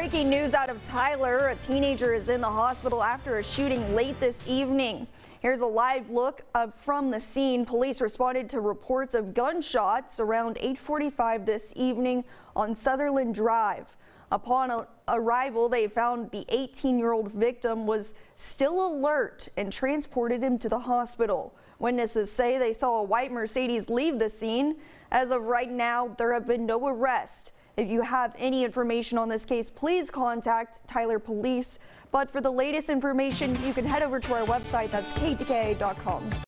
Breaking news out of Tyler. A teenager is in the hospital after a shooting late this evening. Here's a live look of from the scene. Police responded to reports of gunshots around 845 this evening on Sutherland Drive. Upon arrival, they found the 18-year-old victim was still alert and transported him to the hospital. Witnesses say they saw a white Mercedes leave the scene. As of right now, there have been no arrests. If you have any information on this case, please contact Tyler Police. But for the latest information, you can head over to our website. That's ketk.com.